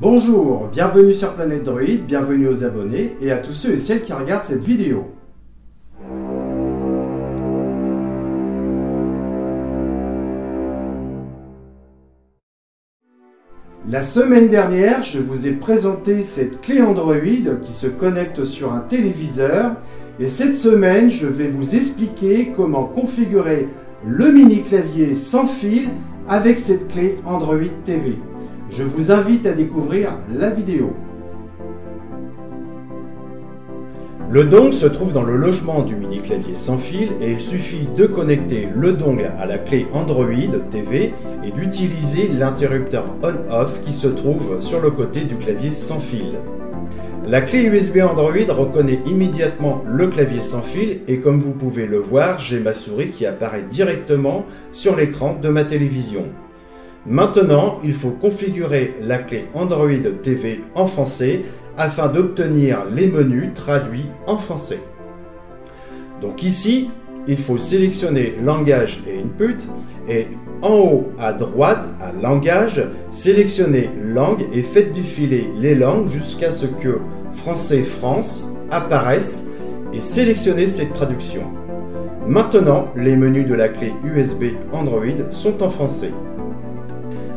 Bonjour, bienvenue sur Planète Droid, bienvenue aux abonnés et à tous ceux et celles qui regardent cette vidéo. La semaine dernière, je vous ai présenté cette clé Android qui se connecte sur un téléviseur et cette semaine, je vais vous expliquer comment configurer le mini clavier sans fil avec cette clé Android TV. Je vous invite à découvrir la vidéo. Le dongle se trouve dans le logement du mini clavier sans fil et il suffit de connecter le dongle à la clé Android TV et d'utiliser l'interrupteur on-off qui se trouve sur le côté du clavier sans fil. La clé USB Android reconnaît immédiatement le clavier sans fil et comme vous pouvez le voir, j'ai ma souris qui apparaît directement sur l'écran de ma télévision. Maintenant, il faut configurer la clé Android TV en français afin d'obtenir les menus traduits en français. Donc ici, il faut sélectionner langage et input et en haut à droite à langage, sélectionnez langue et faites défiler les langues jusqu'à ce que français France apparaissent et sélectionnez cette traduction. Maintenant, les menus de la clé USB Android sont en français.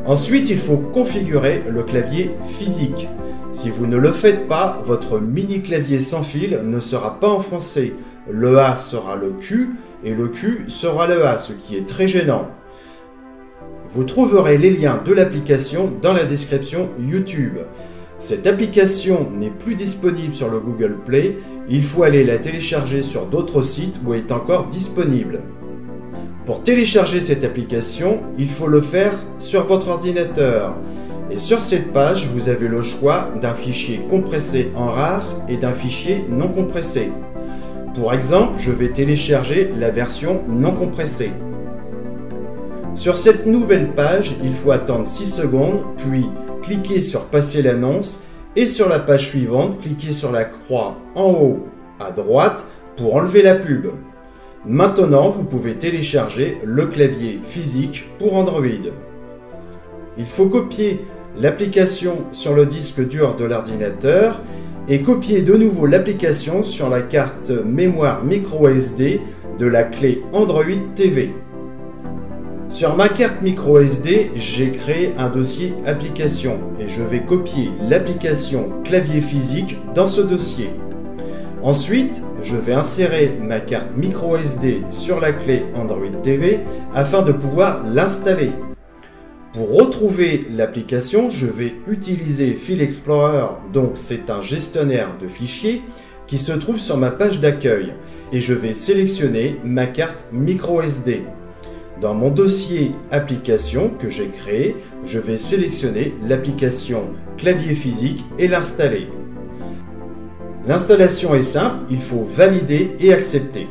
Ensuite, il faut configurer le clavier physique. Si vous ne le faites pas, votre mini clavier sans fil ne sera pas en français. Le A sera le Q et le Q sera le A, ce qui est très gênant. Vous trouverez les liens de l'application dans la description YouTube. Cette application n'est plus disponible sur le Google Play, il faut aller la télécharger sur d'autres sites où elle est encore disponible. Pour télécharger cette application, il faut le faire sur votre ordinateur. Et sur cette page, vous avez le choix d'un fichier compressé en RAR et d'un fichier non compressé. Pour exemple, je vais télécharger la version non compressée. Sur cette nouvelle page, il faut attendre 6 secondes, puis cliquer sur Passer l'annonce et sur la page suivante, cliquez sur la croix en haut à droite pour enlever la pub. Maintenant, vous pouvez télécharger le clavier physique pour Android. Il faut copier l'application sur le disque dur de l'ordinateur et copier de nouveau l'application sur la carte mémoire micro SD de la clé Android TV. Sur ma carte micro SD, j'ai créé un dossier application et je vais copier l'application clavier physique dans ce dossier. Ensuite, je vais insérer ma carte micro SD sur la clé Android TV afin de pouvoir l'installer. Pour retrouver l'application, je vais utiliser File Explorer, donc c'est un gestionnaire de fichiers qui se trouve sur ma page d'accueil et je vais sélectionner ma carte micro SD. Dans mon dossier application que j'ai créé, je vais sélectionner l'application clavier physique et l'installer. L'installation est simple, il faut valider et accepter.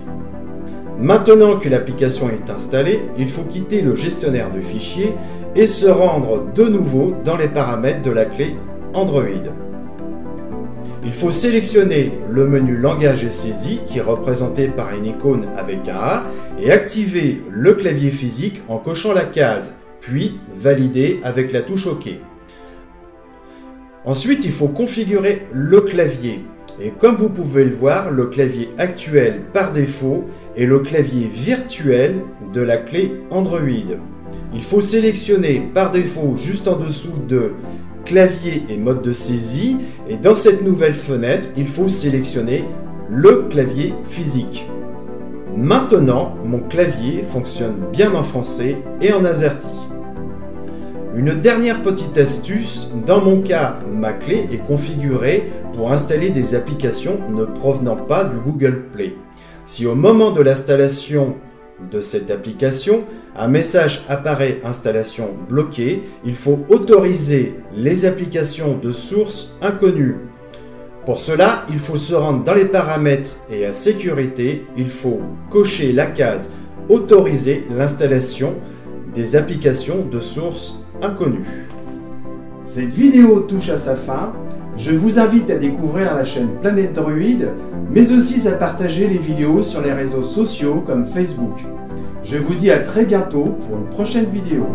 Maintenant que l'application est installée, il faut quitter le gestionnaire de fichiers et se rendre de nouveau dans les paramètres de la clé Android. Il faut sélectionner le menu Langage et saisie qui est représenté par une icône avec un A et activer le clavier physique en cochant la case, puis valider avec la touche OK. Ensuite, il faut configurer le clavier. Et comme vous pouvez le voir, le clavier actuel par défaut est le clavier virtuel de la clé Android. Il faut sélectionner par défaut juste en dessous de clavier et mode de saisie et dans cette nouvelle fenêtre, il faut sélectionner le clavier physique. Maintenant, mon clavier fonctionne bien en français et en AZERTY. Une dernière petite astuce, dans mon cas, ma clé est configurée pour installer des applications ne provenant pas du Google Play. Si au moment de l'installation de cette application, un message apparaît installation bloquée, il faut autoriser les applications de source inconnues. Pour cela, il faut se rendre dans les paramètres et à sécurité, il faut cocher la case autoriser l'installation des applications de source inconnue. Cette vidéo touche à sa fin. Je vous invite à découvrir la chaîne Planète Droid, mais aussi à partager les vidéos sur les réseaux sociaux comme Facebook. Je vous dis à très bientôt pour une prochaine vidéo.